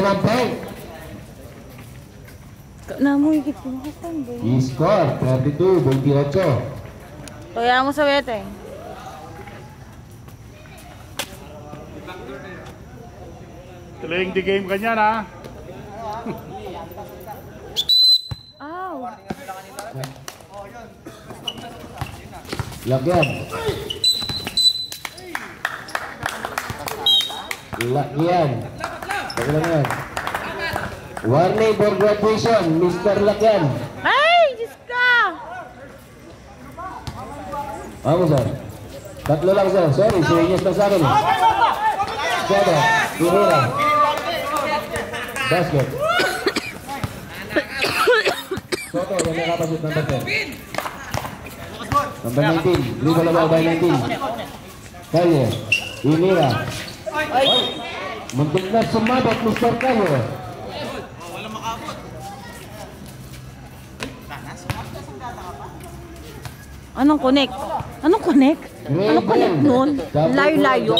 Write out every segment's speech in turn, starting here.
ng point. Namoy gid kumakan boy. I-score, 32-28. Kaya mo sa wete. Tuloy di game kanya na. Aw. Lagyan. Lagyan. Paglang yan. Warning for graduation, Mr. Lagyan. Ay, Diyos ka! Vamos, sir. Tatlo lang, sir. Sorry, serious na sa akin. Basket. Soto, yan ang kapatid number 10. Number 19, Ligo Labaw by 19. Kalye, Pinira. Ay! Muntik na sumabot, Mr. Kalye. Anong connect? Anong connect? Anong connect nun? Layo-layo.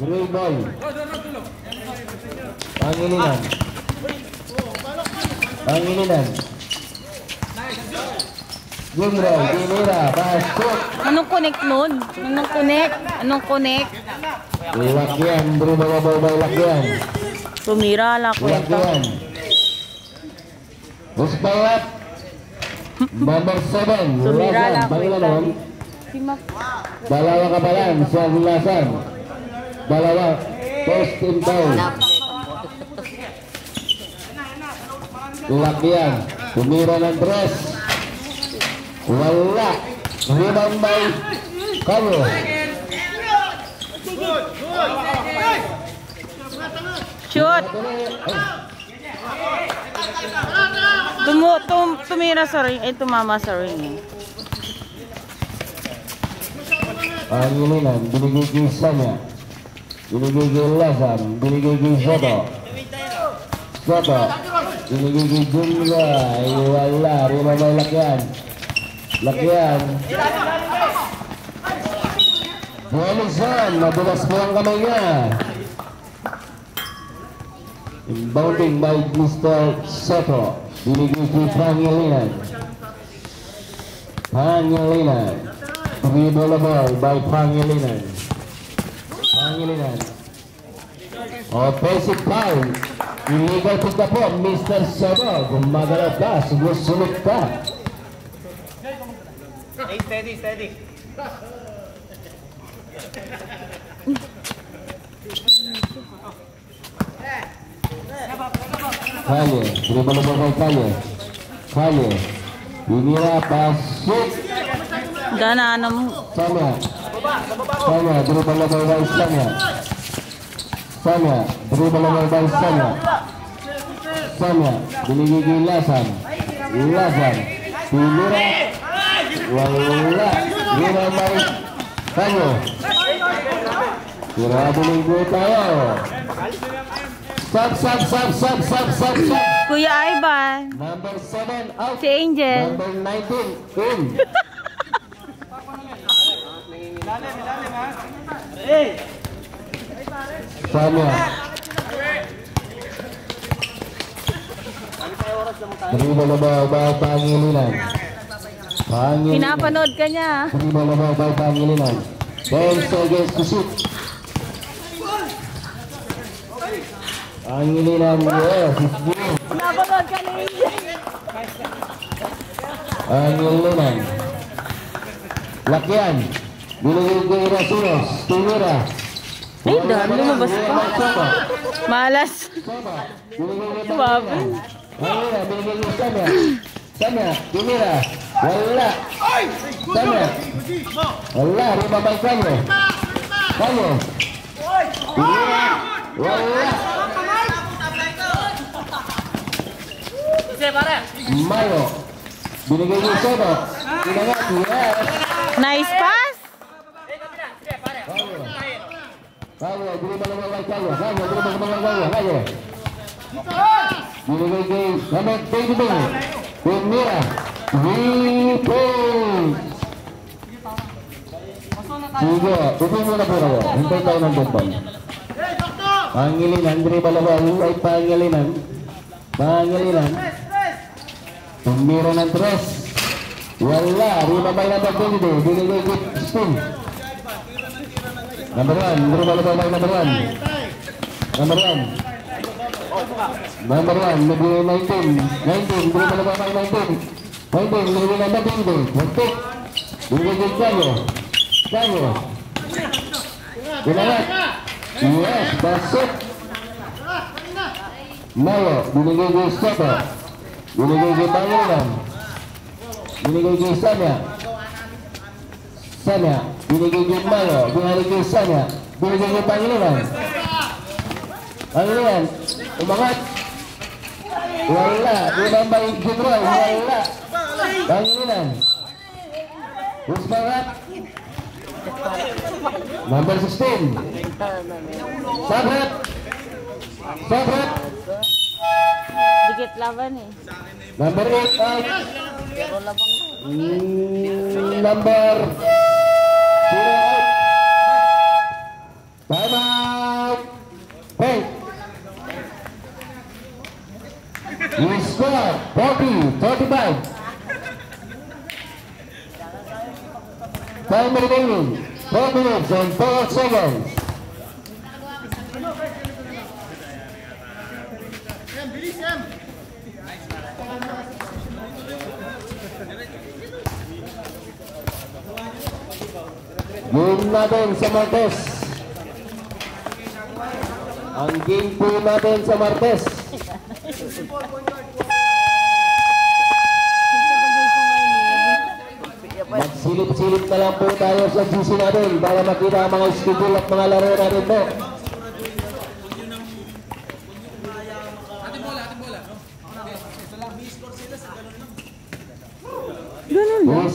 Gray ball. Pangilinan. Pangilinan. Gumray, Pinira, basket. Anong connect nun? Anong connect? Anong connect? Lakyan, berubah-ubah by Lakyan. Tumira la kwenta. Lakyan. Buspayat. Number 7, Tumira la kwenta. Dalawa kabalan sa Lasan. Dalawa. First in down. Lakyan. Tumira ng tres. Wala. Rebound by Kayo. Shoot! Tumu tum tumira sa ring. Eh, tumama sa ring. eh. Pangilinan, binigay kay Sanya. Binigay kay Lasan. Binigay kay Soto. Soto. Binigay kay Jumla. Ay, wala. Rima may lakyan. Lakyan. Buelisan. Madulas po ang kamay niya. Inbounding by Mr. Soto. Binigay kay Pangilinan. Pangilinan. Dribble ball by Pangilinan. Pangilinan. Offensive foul. Illegal pick up po, Mr. Soto. Gumagalaw ka, sumusunod ka. Hey, steady, steady. Kaya, dribble Kaya. Kaya. Binira, pasok. Gana ano mo. Sana. Sana, dribble by Sana. Sana, dribble ball by Sana. Sana, binigay kay Lasan. Lasan. Pinira. Wala. May Kaya. Sirado linggo tayo. Sub, sub, sub, sub, sub, sub, sub. Kuya Ivan. Number 7 out. Si Angel. Number 19 in. Sama. Terima na ba ba pangilinan? Pangilinan. Pinapanood ka niya. Terima na ba ba pangilinan? 10 seconds to shoot. Ni Angel. Pangilinan. Lakyan. Binigay kay Rasinos. Tumira. Ay, dami lumabas pa. Malas. Sama. Sama. Tumira. Wala. Sama. Wala. May kayo. Kayo. Tumira. Wala. Mayo. Binigay. Pinangat. Yes. Nice pass. Kaya, dili ba naman kay kaya? Kaya, dili ba naman kaya? Kaya. Binigay kay Baby Bing. Sige, muna po kayo. Hintay tayo ng. Pangilinan, pangilinan. Pangilinan. Tumira ng tres. Wala, ribabay na pagpili. Binigay kay Spin. Number one, dribble ball by number one. Number one. Number one, nagbigay 19. 19, dribble ball by 19. 19, nagbigay na Canyo. Canyo. Binangat. Yes, basok. Mayo, binigay kay Soto. Binigay kay Pangilan. Binigay kay Sanya. Sanya. Binigay kay Mayo. Binigay kay Sanya. Binigay kay Pangilan. Pangilan. Umangat. Wala. Binambay General. Wala. Pangilan. Terus banget. Number 16. Sabret. Sabret. Dikit laban eh. Number 8 out. Pero labang Mm, number 0 out. Time out. Hey. We score 40, 35. Time remaining. 4 minutes and 4 seconds. Game natin sa Martes. Ang game po natin sa Martes. Magsilip-silip na lang po tayo sa GC natin para makita ang mga schedule at mga laro natin po.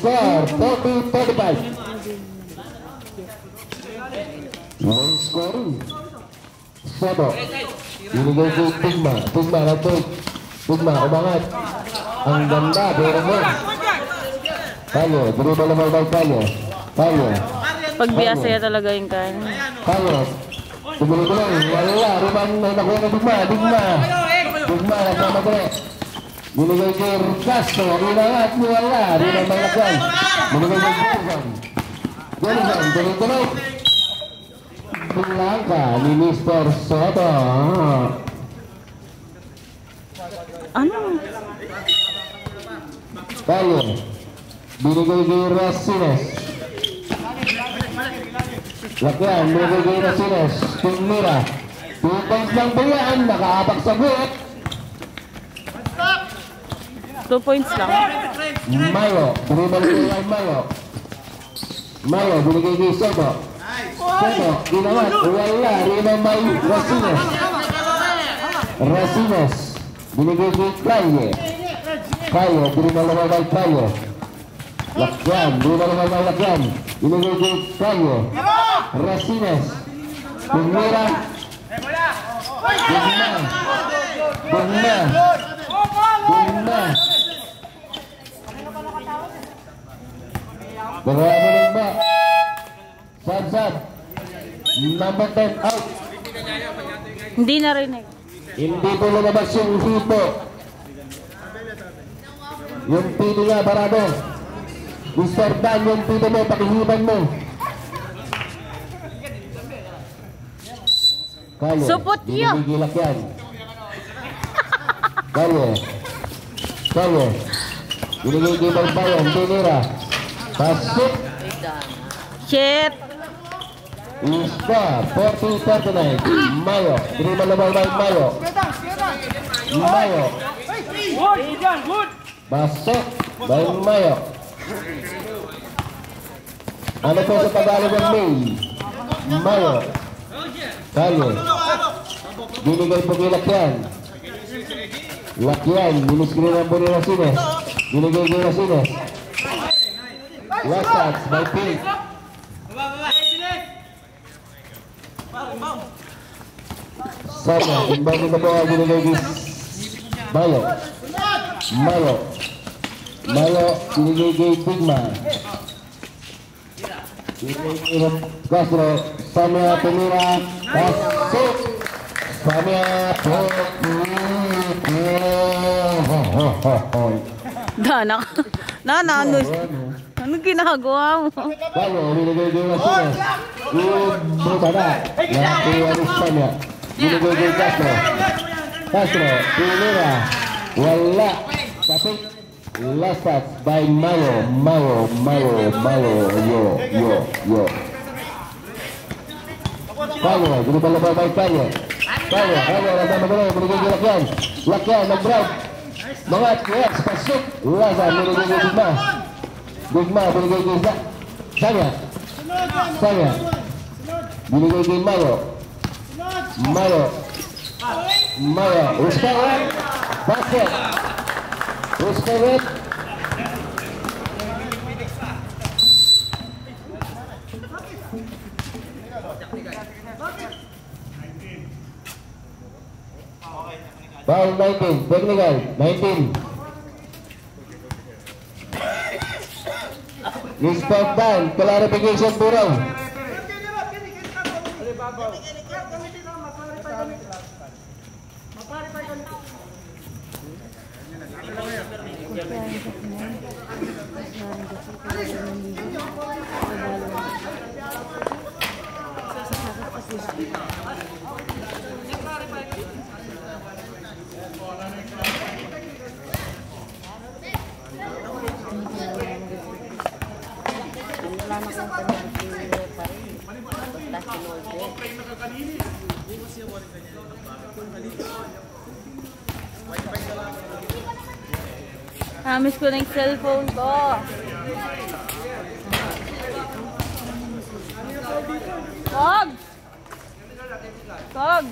Score 40-35. Low scoring. Soto. Binigay kay Tigma. Tigma na take. Umangat. Ang ganda, pero mo. Tayo, dribble naman by Tayo. Tayo. Pag biyasaya talaga yung kan. Tayo. Tumuloy-tuloy. Wala. Ruban na nakuha nagmamadali. Binigay Bulu Bekir Prasto Rinalat Mualla Rina Balakan Bulu Bekir Jordan Bulu Bekir Melangkah Minister Soto. Anu. Lalu Bulu Bekir Rasiles Lakuan Bulu Bekir Rasiles Pemurah Tumpang-tumpang belian Nakaapak sa buot 2 points lang. Malo, dribble mayo, Malo. Malo, binigay kay Sobo. Sobo, ginawan. Wala, rinamay Rasinos. Rasinos, binigay kay Kaye. Kaye, dribble naman kay Kaye. Lakyan, dribble naman kay Lakyan. Binigay kay Kaye. Rasinos, Bumira. Bumira. Berapa lima? Sab sab. Number 10 out. Hindi narinig. Hindi po lumabas yung hipo. Yung pili nga, barado. Mr. Dan, yung pili mo, pakihiban mo. Kaya. Supot yun. Dinigilak yan. Kaya. Kaya. Binigay kay Balbayan, tinira. Pasok. Shit! Ispa, 40-39. Mayo. Dribble na ball by Mayo. Mayo. Basok by Mayo. Po sa Tagalog ng May? Mayo. Kali. Binigay po kay Lakyan. Lakyan. Miniskrin ang po ni Racines. Binigay kay Racines. Last shots by Pink. Ang binigay kay Mayo. Mayo. Mayo, binigay kay Tigma. Binigay kay Castro. Sana tumira. Pasok. Samia Hohohohohoy. Dana. Nana, Ano ginagawa mo? Kaya, binigay ko na siya. Yung Bukana, na kuha Castro. Castro, Pinira. Wala. Tapi, last by Mayo. Mayo, Mayo, Mayo. Yo, yo, yo. Kaya, binibalabaw by Kaya. Kaya, kaya, nasa magaling, binigay ko Lakyan. Lakyan, nag-grab. Mga yes, pasok. Laza, Digma. Digma, binigay ko Sa. Sanya. Sanya. Binigay ko Mayo. Mayo. Mayo. Uskawet. Basket. Uskawet. Foul 19, technical, 19. Inspectan, clarification po raw. Thank you. Namis ko na yung cellphone ko. Tog! Tog!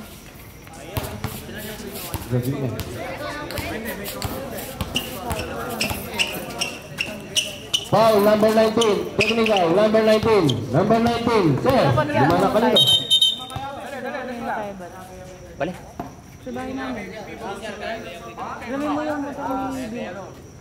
Foul number 19, technical, number 19, number 19. Sir, gimana ka nito? Balik. Sa bahay namin. Alamin mo yung ni Bibi.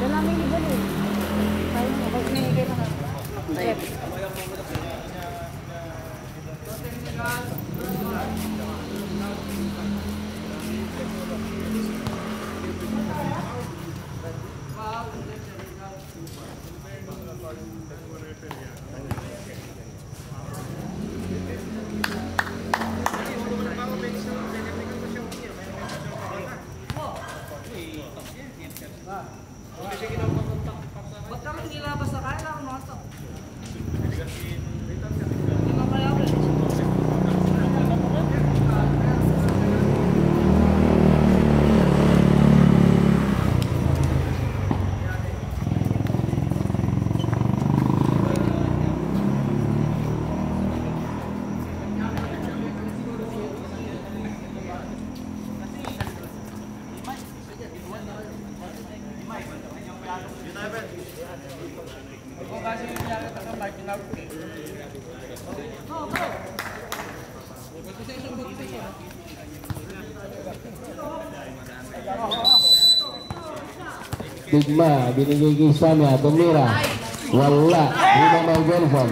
Dalami ni Balin. Digma, binigay kay Samia, tumira. Wala. Rebound by Jelson.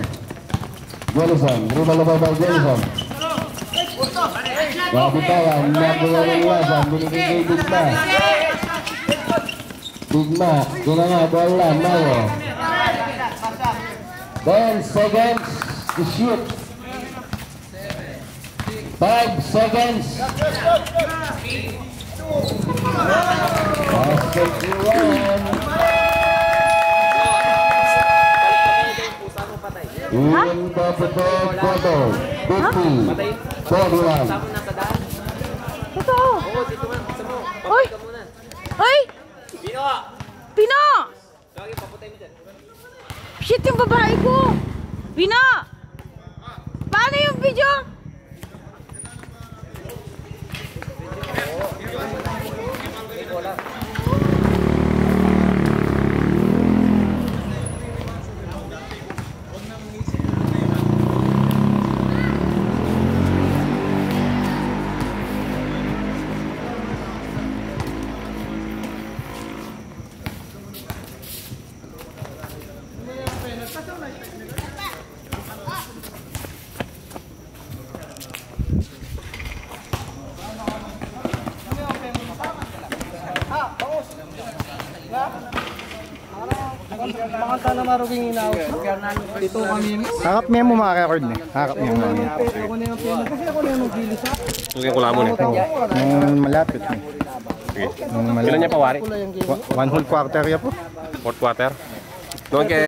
Jelson, rebound by Jelson. Kapitawan, nakuha ng lasan, binigay kay Digma. Digma, kinangat, wala, Mayo. 10 seconds to shoot. 5 seconds. Basket one. In the third quarter, 50, 41. Totoo! Oo, dito man. Sa mo. Uy! Ka muna. खेती बिएको भिना पानी पिजो Harap niya mo makarecord niya. Harap niya mo. Sige ko lamon eh. Nung malapit niya. Sige. Nung Kailan malapit. niya pawari? Wa- One whole quarter ya po. Fourth quarter. Doon kay